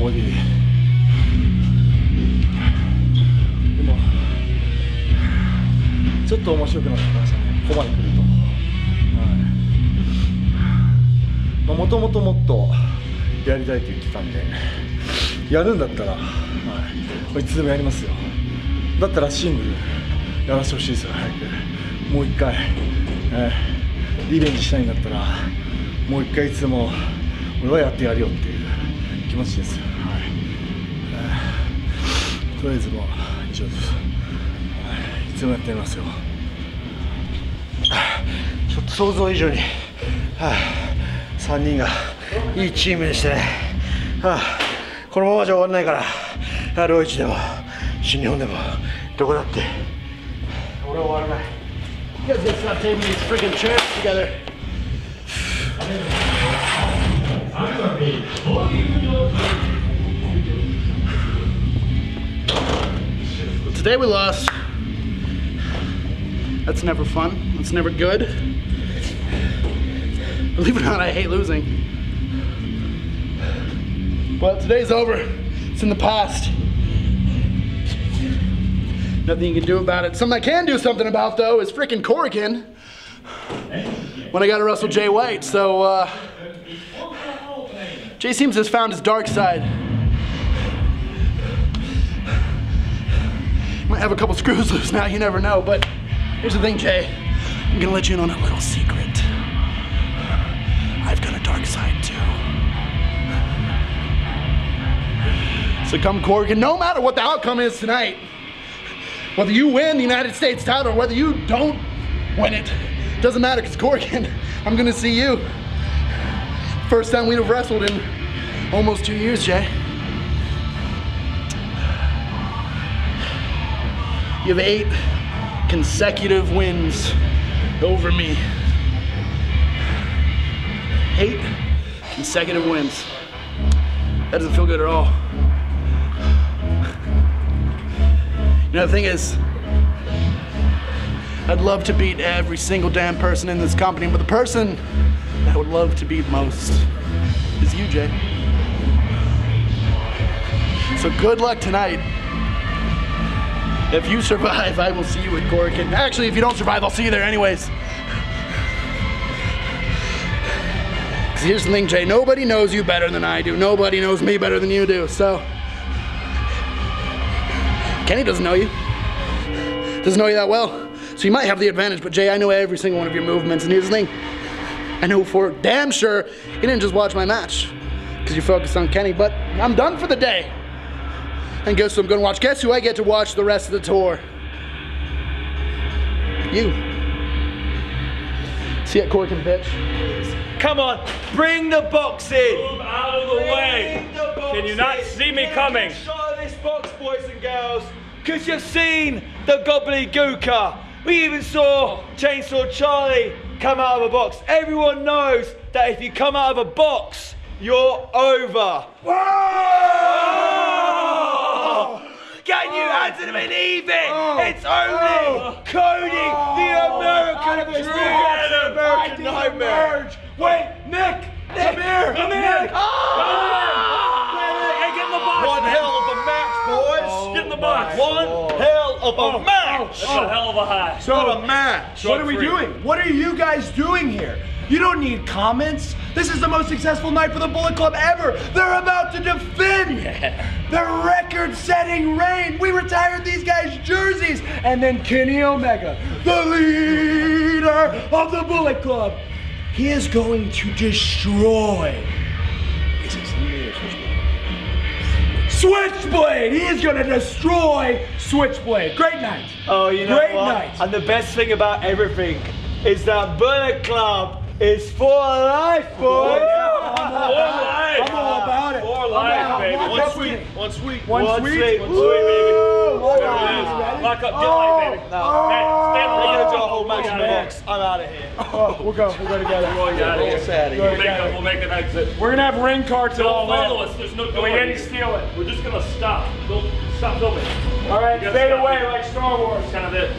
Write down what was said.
こででもちょっと面白くなってきましたね。ここまで来ると。もともともっとやりたいって言ってたんでやるんだったら、はい、いつでもやりますよ。だったらシングルやらせてほしいですよ早く。もう一回、えーリベンジしたいんだったらもう一回いつでも俺はやってやるよっていう。気持ちです。よ、はい。えーとりあえずもう以上です、はい、いつでもやってますよ。ちょっと想像以上に、はあ、3人がいいチームでしてね、はあ、このままじゃ終わらないから ROH でも新日本でもどこだって。俺は終わらない。Guys gotta stop taking these freaking trips together. Today we lost. That's never fun. That's never good. Believe it or not, I hate losing. But today's over. It's in the past. Nothing you can do about it. Something I can do something about though is freaking Korakuen. When I got to wrestle Jay White, so uh, Jay seems have found his dark side. Have a couple screws loose now, you never know. But here's the thing, Jay. I'm gonna let you in on a little secret. I've got a dark side too. So come Korakuen, no matter what the outcome is tonight, whether you win the United States title or whether you don't win it, doesn't matter because Korakuen, I'm gonna see you. First time we'd have wrestled in almost two years, Jay. You have eight consecutive wins over me. Eight consecutive wins. That doesn't feel good at all. You know, the thing is, I'd love to beat every single damn person in this company, but the person that I would love to beat most is you, Jay. So good luck tonight. If you survive, I will see you at Korakuen. Actually, if you don't survive, I'll see you there anyways. Here's the thing, Jay. Nobody knows you better than I do. Nobody knows me better than you do. So, Kenny doesn't know you. Doesn't know you that well. So you might have the advantage, but Jay, I know every single one of your movements. And here's the thing. I know for damn sure you didn't just watch my match because you focused on Kenny, but I'm done for the day. And guess who I'm gonna watch? Guess who I get to watch the rest of the tour? You. See you at Korakuen, bitch. Come on, bring the box in. Move out of the way. The Can you not in. see me Get coming? Shot of this box, boys and girls, because you've seen the Gobbledy Gooker. We even saw Chainsaw Charlie come out of a box. Everyone knows that if you come out of a box, you're over. Whoa! Can you answer them in even? It's only oh. Cody, the oh, American dream, the American nightmare. Wait, Nick, come here, come here. Ah! Hey, get in the box, One man. hell of a match, boys. Oh, get in the box. One hell of a match. That's a hell of a high. What a match. What are we doing? What are you guys doing here? You don't need comments. This is the most successful night for the Bullet Club ever. They're about to defend their record-setting reign. We retired these guys' jerseys, and then Kenny Omega, the leader of the Bullet Club, he is going to destroy. Is his leader Switchblade. He is going to destroy Switchblade. Great night. Oh, you know Great what? night. And the best thing about everything is that Bullet Club is for life, boys. I'm all about it. For life, baby. One sweet. One sweet. One sweet. One sweet, baby. Lock up. it is. Ready? Lock up, get light, oh. baby. No. Hey, stand We're alone. gonna do a whole match in gotta the hit. box. I'm out of here. Oh, we'll go. We'll go together. We're going out of here. We'll make, a, we'll make an exit. We're gonna have ring carts and all Don't follow us. There's no door. we didn't steal it. We're just gonna stop. Don't stop filming. All right, fade away like Star Wars. Kind of it.